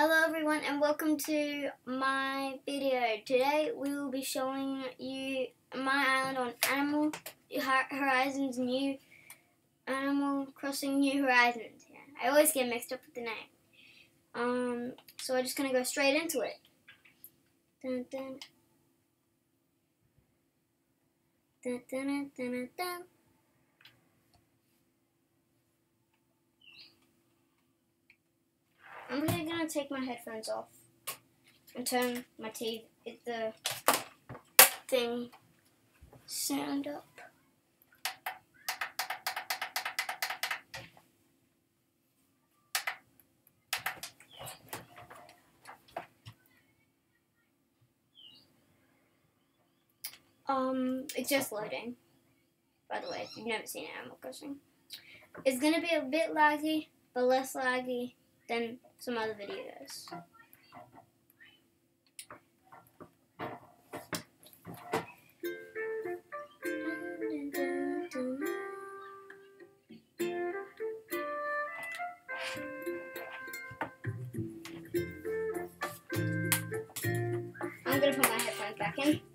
Hello everyone and welcome to my video. Today we will be showing you my island on Animal Horizons New Animal Crossing New Horizons. Yeah, I always get mixed up with the name. Um, so we're just gonna go straight into it. Dun, dun. Dun, dun, dun, dun, dun. I'm really gonna take my headphones off and turn my TV, the thing sound up. Um, it's just loading. By the way, if you've never seen Animal Crossing, it's gonna be a bit laggy, but less laggy than some other videos. I'm gonna put my headphones back in.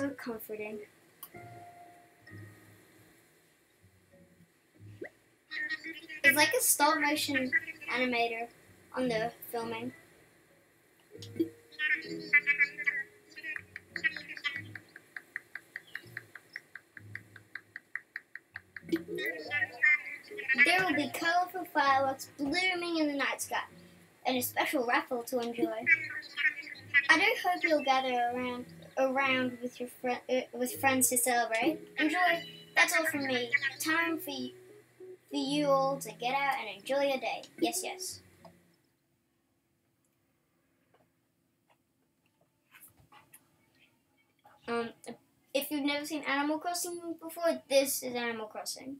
So comforting. It's like a stop motion animator on the filming. There will be colorful fireworks blooming in the night sky and a special raffle to enjoy. I do hope you'll gather around around with your friend uh, with friends to celebrate. Enjoy. That's all from me. Time for you, for you all to get out and enjoy your day. Yes, yes. Um, if you've never seen Animal Crossing before, this is Animal Crossing.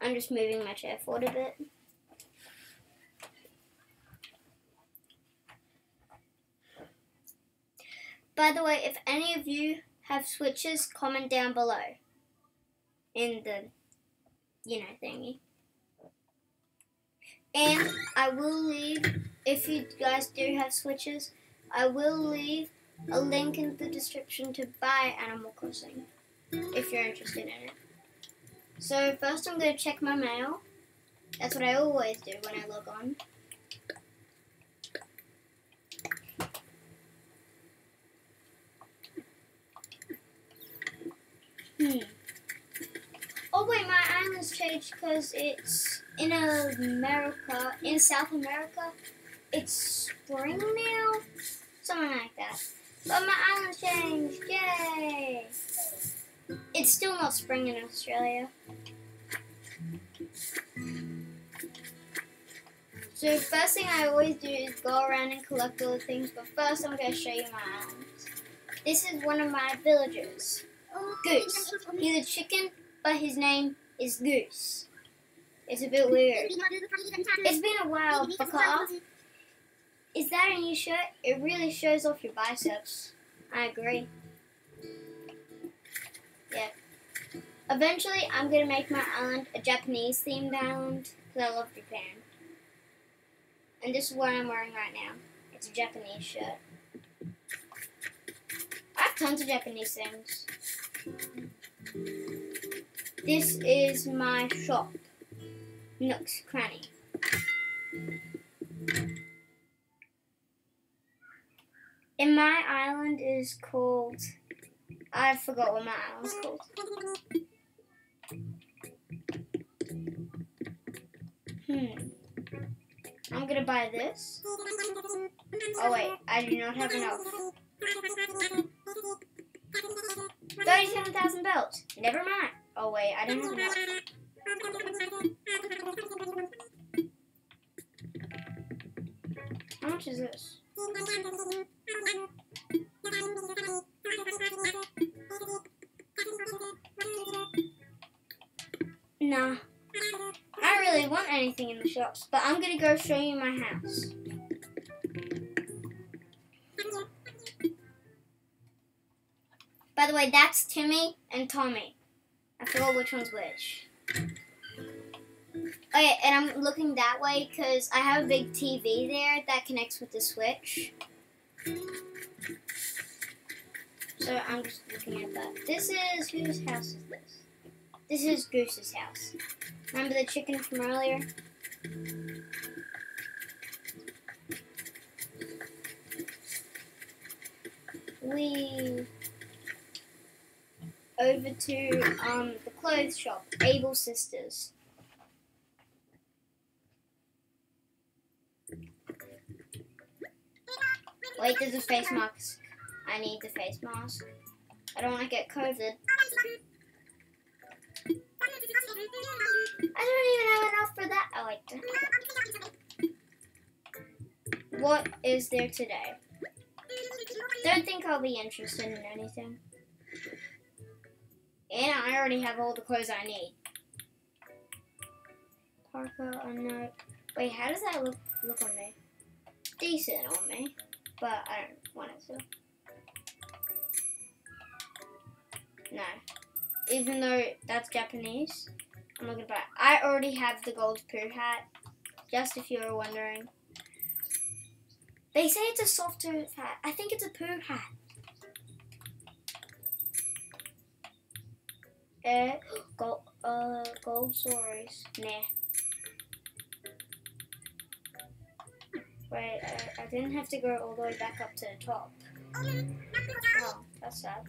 I'm just moving my chair forward a bit. By the way, if any of you have switches, comment down below in the, you know, thingy. And I will leave, if you guys do have switches, I will leave a link in the description to buy Animal Crossing if you're interested in it. So first I'm going to check my mail. That's what I always do when I log on. Hmm. Oh wait, my island's changed because it's in America, in South America. It's spring now, something like that. But my island changed, yay! It's still not spring in Australia. So first thing I always do is go around and collect all the things, but first I'm going to show you my island. This is one of my villagers, Goose. He's a chicken, but his name is Goose. It's a bit weird. It's been a while, because is that a new shirt? It really shows off your biceps. I agree. Yeah. Eventually, I'm going to make my island a Japanese themed island because I love Japan. And this is what I'm wearing right now. It's a Japanese shirt. I have tons of Japanese things. This is my shop. Nook's Cranny. And my island is called. I forgot what my island's called. Hmm. I'm gonna buy this. Oh wait, I do not have enough. Thirty-seven thousand belts. Never mind. Oh wait, I don't have enough. How much is this? Nah. I don't really want anything in the shops. But I'm gonna go show you my house. By the that's Timmy and Tommy. I forgot which one's which. Okay, and I'm looking that way because I have a big TV there that connects with the switch. So I'm just looking at that. This is, whose house is this? This is Goose's house. Remember the chicken from earlier? We over to um, the clothes shop, Able Sisters. Wait, there's a face mask. I need the face mask. I don't want to get COVID. I don't even have enough for that. I like that. What is there today? Don't think I'll be interested in anything. And I already have all the clothes I need. Parka, a note. Wait, how does that look look on me? Decent on me, but I don't want it to. No. Even though that's Japanese, I'm looking back. I already have the gold poo hat, just if you were wondering. They say it's a soft hat. I think it's a poo hat. Uh, gold, uh, gold stories. Nah. Wait, I, I didn't have to go all the way back up to the top. Oh, that's sad.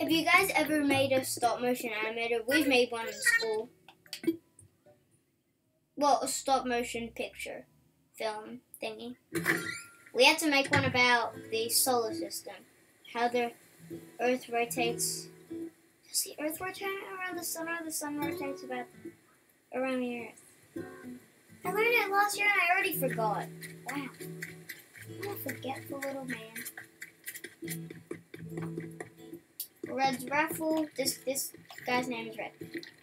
Have you guys ever made a stop motion animator? We've made one in school. Well, a stop motion picture film thingy. We had to make one about the solar system, how the Earth rotates. Does the Earth rotate around the sun, or the sun rotates about around the Earth? I learned it last year and I already forgot. Wow, I'm a forgetful little man. Red's raffle. This this guy's name is Red.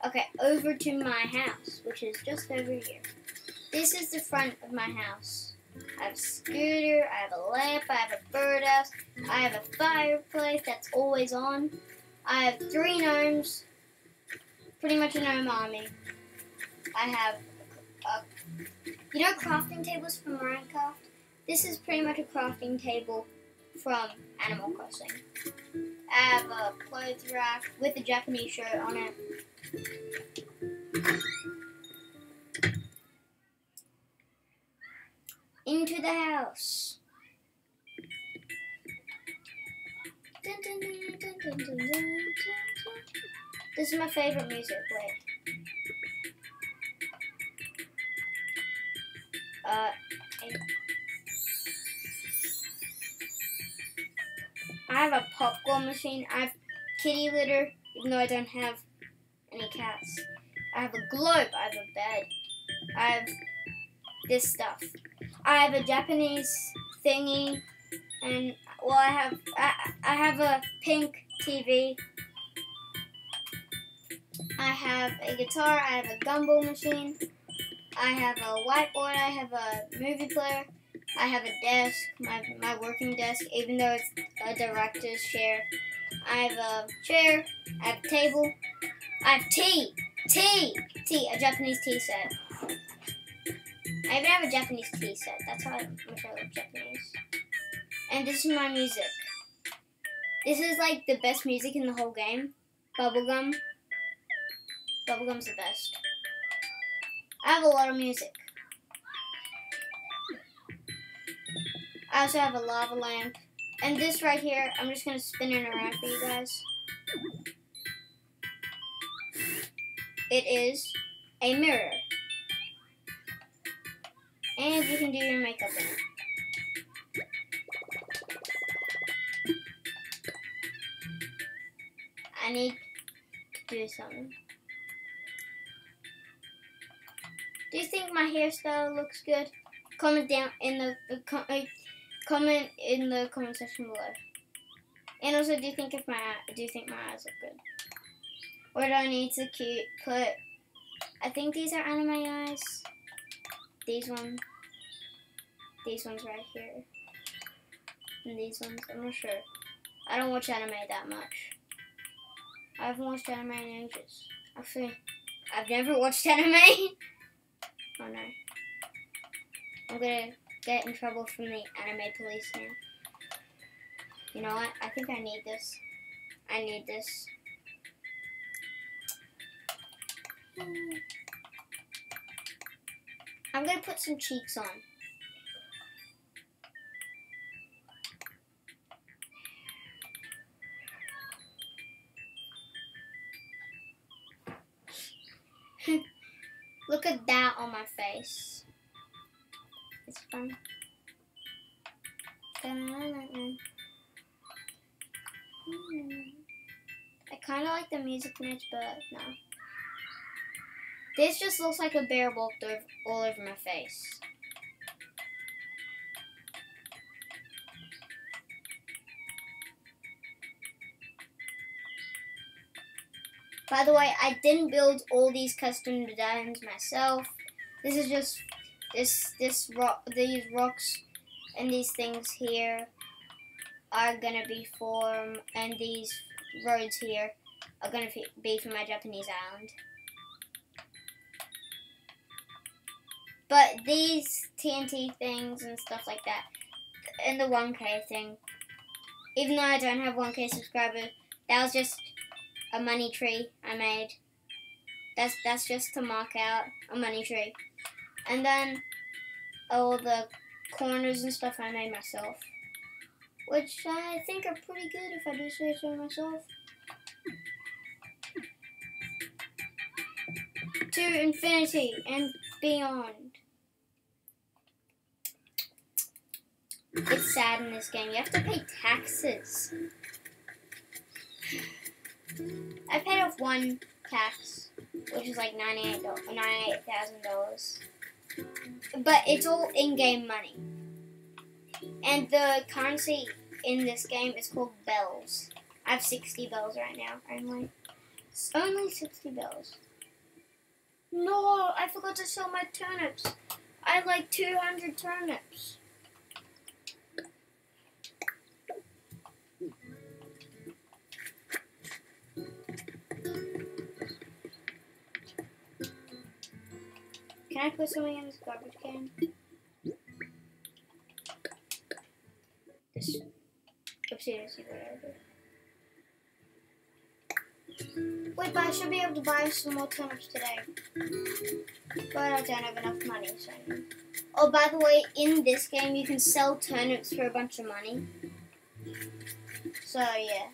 Okay, over to my house, which is just over here. This is the front of my house. I have a scooter, I have a lamp, I have a birdhouse, I have a fireplace that's always on. I have three gnomes, pretty much a gnome army. I have a, you know crafting tables from Minecraft? This is pretty much a crafting table from Animal Crossing. I have a clothes rack with a Japanese shirt on it. Into the house. This is my favorite music. Wait. Uh, I have a popcorn machine. I have kitty litter, even though I don't have any cats. I have a globe. I have a bed. I have this stuff. I have a Japanese thingy, and well, I have I, I have a pink TV. I have a guitar. I have a gumball machine. I have a whiteboard. I have a movie player. I have a desk, my, my working desk, even though it's a director's chair. I have a chair, I have a table, I have tea, tea, tea, a Japanese tea set. I even have a Japanese tea set. That's how much I love Japanese. And this is my music. This is like the best music in the whole game. Bubblegum. Bubblegum's the best. I have a lot of music. I also have a lava lamp. And this right here, I'm just going to spin it around for you guys. It is a mirror. And you can do your makeup in it. I need to do something. Do you think my hairstyle looks good? Comment down in the, the uh, comment in the comment section below. And also, do you think if my do you think my eyes look good? Or do I need to keep put? I think these are anime eyes. These ones. These ones right here. And these ones. I'm not sure. I don't watch anime that much. I haven't watched anime in ages. Actually, I've never watched anime. oh no. I'm gonna get in trouble from the anime police now. You know what? I think I need this. I need this. I'm gonna put some cheeks on. Look at that on my face. It's fun. I kind of like the music in it, but no. This just looks like a bear walked all over my face. By the way, I didn't build all these custom designs myself. This is just this this rock these rocks and these things here are gonna be for and these roads here are gonna be for my Japanese island. But these TNT things and stuff like that, and the 1K thing, even though I don't have 1K subscribers, that was just a money tree I made. That's that's just to mark out a money tree. And then all the corners and stuff I made myself. Which I think are pretty good if I do say so myself. To infinity and beyond. It's sad in this game. You have to pay taxes. I paid off one tax, which is like $98,000. $98, but it's all in-game money. And the currency in this game is called bells. I have 60 bells right now, only. Only 60 bells. No, I forgot to sell my turnips. I have like 200 turnips. I put something in this garbage can? This. Oopsie whatever. Wait, but I should be able to buy some more turnips today. But I don't have enough money, so. Oh, by the way, in this game, you can sell turnips for a bunch of money. So, yeah.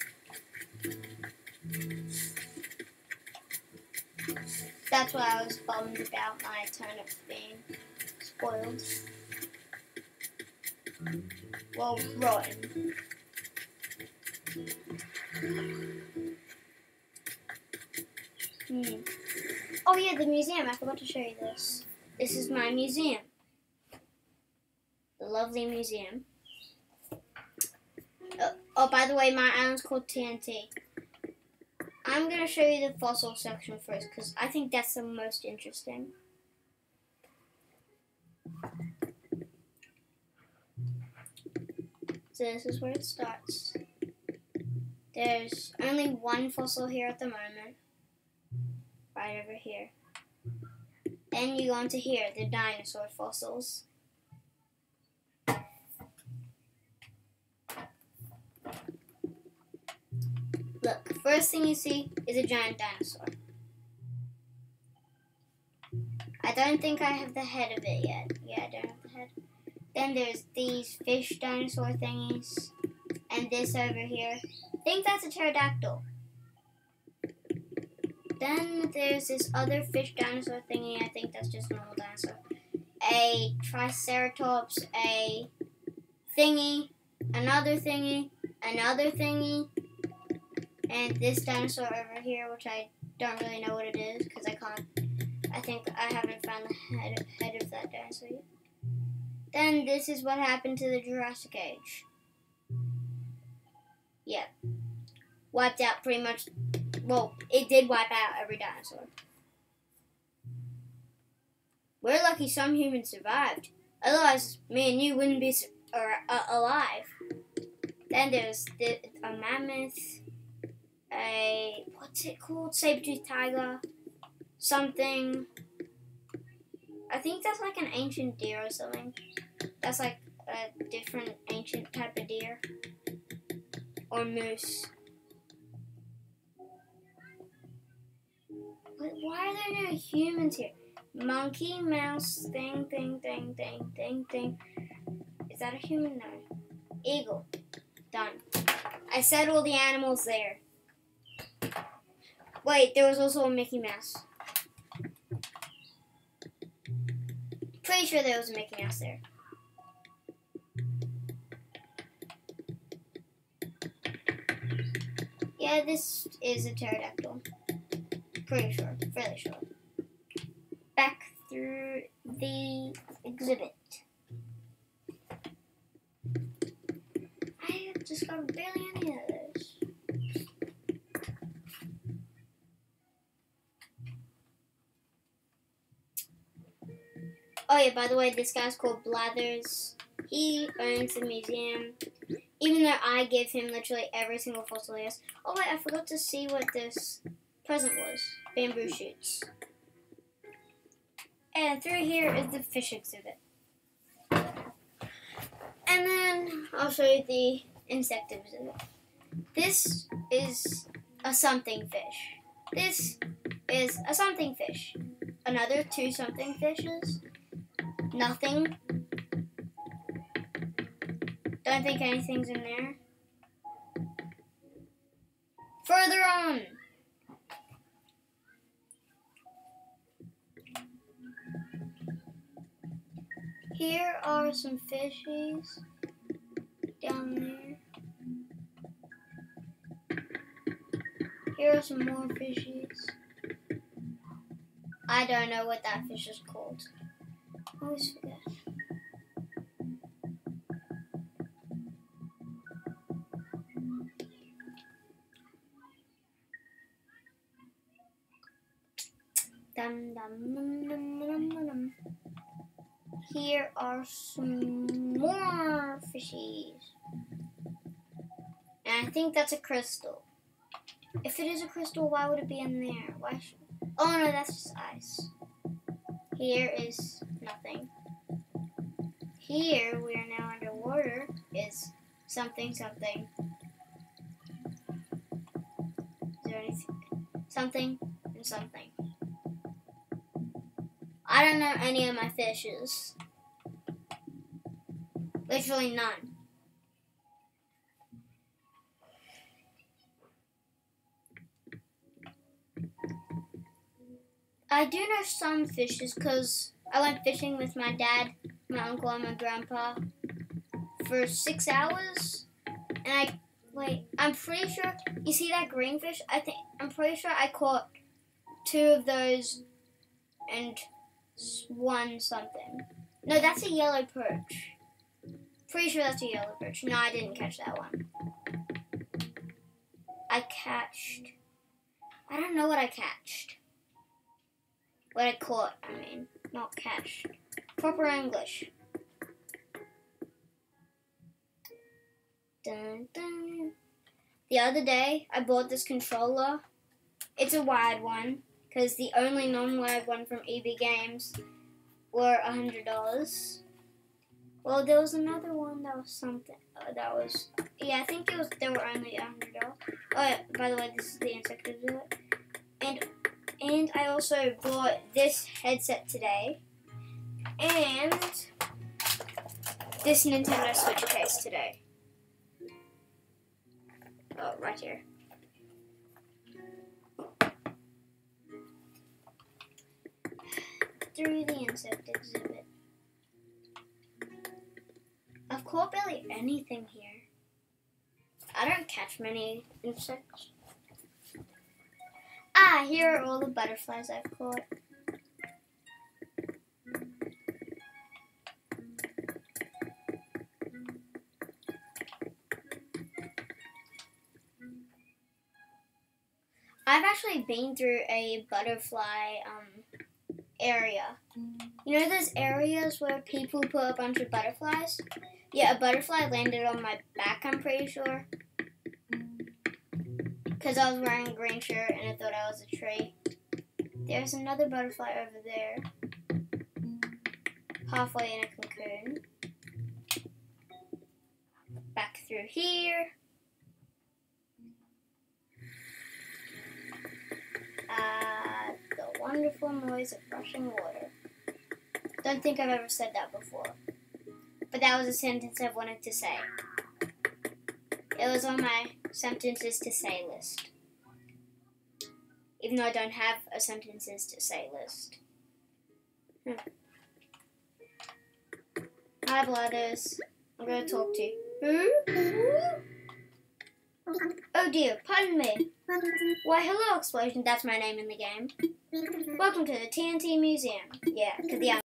That's why I was bummed about my turnips being spoiled. Well, rotten. Hmm. Oh yeah, the museum. I forgot to show you this. This is my museum. The lovely museum. Oh, oh by the way, my island's called TNT. I'm going to show you the fossil section first because I think that's the most interesting. So this is where it starts. There's only one fossil here at the moment. Right over here. Then you go on to here, the dinosaur fossils. First thing you see is a giant dinosaur. I don't think I have the head of it yet. Yeah, I don't have the head. Then there's these fish dinosaur thingies. And this over here. I think that's a pterodactyl. Then there's this other fish dinosaur thingy. I think that's just normal dinosaur. A triceratops, a thingy, another thingy, another thingy, and this dinosaur over here, which I don't really know what it is because I can't. I think I haven't found the head, head of that dinosaur yet. Then this is what happened to the Jurassic Age. Yep. Wiped out pretty much Well, it did wipe out every dinosaur. We're lucky some humans survived. Otherwise, me and you wouldn't be or, uh, alive. Then there's the, a mammoth, a what's it called? Saber-toothed tiger, something. I think that's like an ancient deer or something. That's like a different ancient type of deer or moose. But why are there no humans here? Monkey, mouse, thing, thing, thing, thing, thing, thing. Is that a human? No. Eagle. Done. I said all the animals there. Wait, there was also a Mickey Mouse. Pretty sure there was a Mickey Mouse there. Yeah, this is a pterodactyl. Pretty sure, fairly sure. Back through the exhibit. I have discovered barely Oh yeah, by the way, this guy's called Blathers. He owns the museum. Even though I give him literally every single fossil he has. Oh wait, I forgot to see what this present was. Bamboo shoots. And through here is the fish exhibit. And then I'll show you the insect exhibit. This is a something fish. This is a something fish. Another two something fishes. Nothing. Don't think anything's in there. Further on. Here are some fishies down there. Here are some more fishies. I don't know what that fish is called. I always forget. Dum, dum, dum. Here are some more fishies. And I think that's a crystal. If it is a crystal, why would it be in there? Why should... Oh no, that's just ice. Here is nothing. Here, we are now underwater, is something, something. Is there anything? Something and something. I don't know any of my fishes. Literally none. I do know some fishes because I went fishing with my dad, my uncle, and my grandpa for six hours. And I, wait, I'm pretty sure, you see that green fish? I think, I'm pretty sure I caught two of those and one something. No, that's a yellow perch. Pretty sure that's a yellow perch. No, I didn't catch that one. I catched. I don't know what I catched. What I caught, I mean. Not cash. Proper English. Dun, dun. The other day, I bought this controller. It's a wired one because the only non-wired one from EB Games were a hundred dollars. Well, there was another one that was something uh, that was yeah, I think it was they were only a hundred dollars. Oh yeah, by the way, this is the insect and and I also bought this headset today, and this Nintendo Switch case today. Oh, right here. through the insect exhibit. I've caught barely anything here. I don't catch many insects. Ah, here are all the butterflies I've caught. I've actually been through a butterfly um, area. You know those areas where people put a bunch of butterflies? Yeah, a butterfly landed on my back, I'm pretty sure. Because I was wearing a green shirt and I thought I was a tree. There's another butterfly over there. Halfway in a cocoon. Back through here. Uh, the wonderful noise of rushing water. Don't think I've ever said that before. But that was a sentence I wanted to say. It was on my sentences to say list. Even though I don't have a sentences to say list. Hmm. Hi, Blathers. I'm going to talk to you. Who? Oh dear, pardon me. Why, hello, Explosion. That's my name in the game. Welcome to the TNT Museum. Yeah, because the